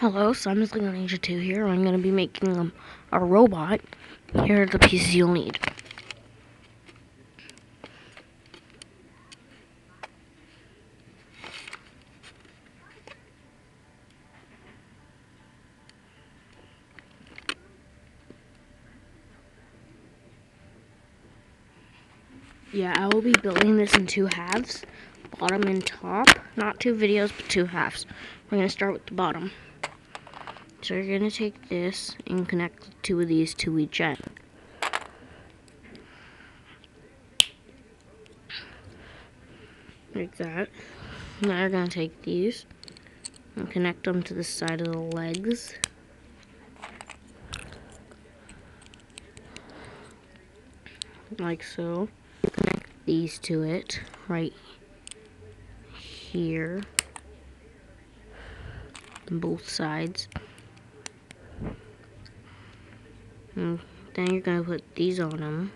Hello, Symon's Lego Ninja 2 here. I'm going to be making um, a robot. Here are the pieces you'll need. Yeah, I will be building this in two halves, bottom and top. Not two videos, but two halves. We're going to start with the bottom. So you're going to take this and connect two of these to each end. Like that. Now you're going to take these and connect them to the side of the legs. Like so Connect these to it right here on both sides. And then you're going to put these on them.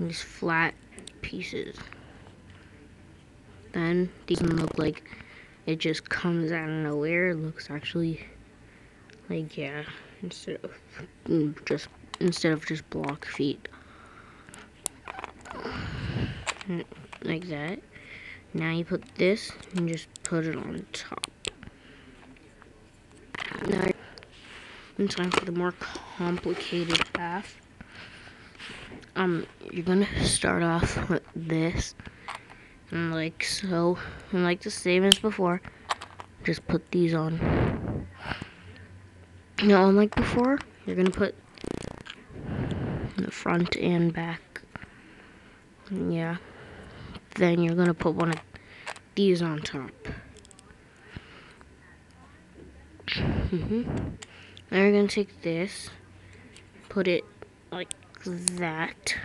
These flat pieces. Then these look like it just comes out of nowhere. It looks actually like yeah, instead of mm, just instead of just block feet. like that. Now you put this and just put it on top. Now it's time for the more complicated half. Um, you're gonna start off with this, and like so, and like the same as before, just put these on. Now, unlike before, you're gonna put the front and back. Yeah then you're gonna put one of these on top. Mm Now you're gonna take this, put it like that.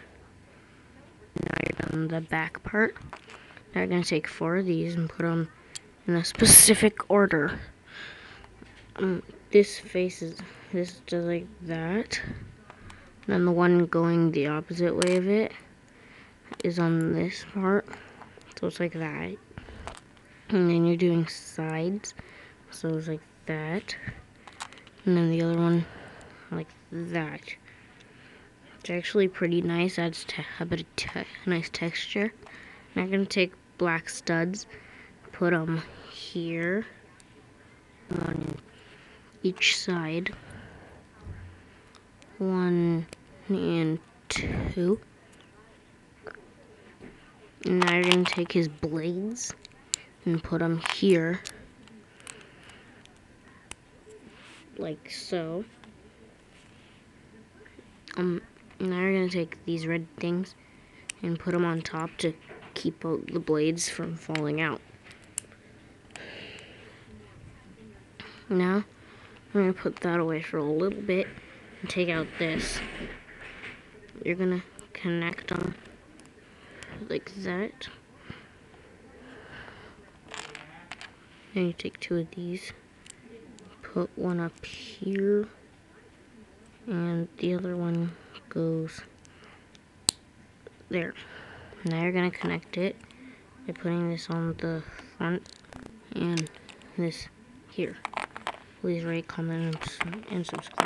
Now you're on the back part. Now you're gonna take four of these and put them in a specific order. Um, this is this does like that. And then the one going the opposite way of it is on this part. So it's like that. And then you're doing sides. So it's like that. And then the other one like that. It's actually pretty nice. Adds a bit of te nice texture. And I'm going to take black studs, put them here on each side. One and two. Now you're going to take his blades and put them here. Like so. Um, now you're going to take these red things and put them on top to keep the blades from falling out. Now, I'm going to put that away for a little bit and take out this. You're going to connect them like that. Then you take two of these, put one up here, and the other one goes there. Now you're going to connect it by putting this on the front and this here. Please rate, comment, and subscribe.